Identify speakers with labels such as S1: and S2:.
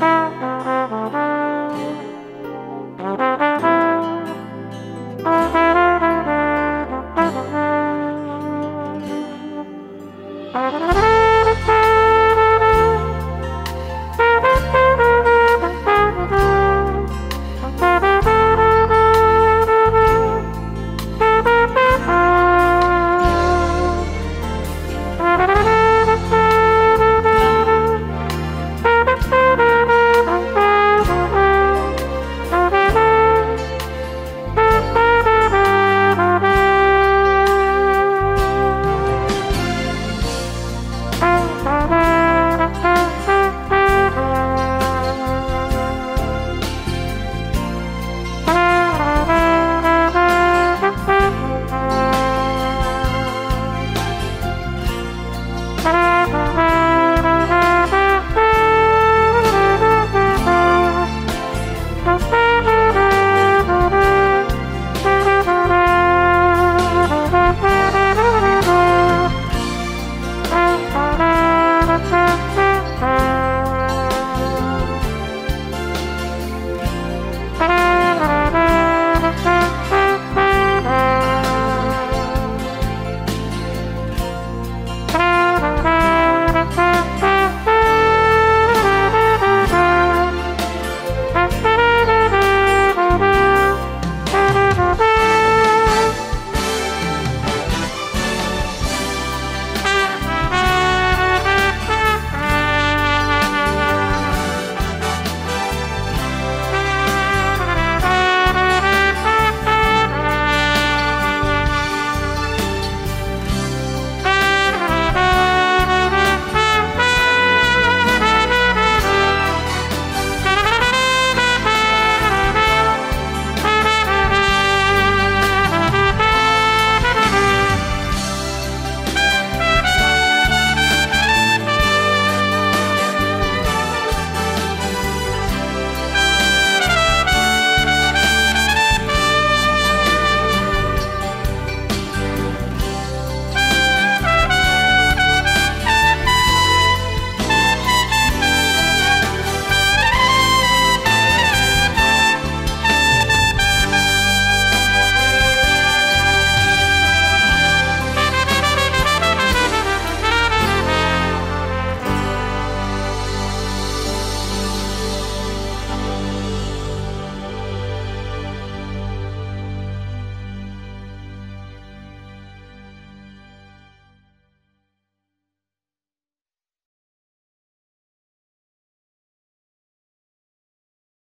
S1: 嗯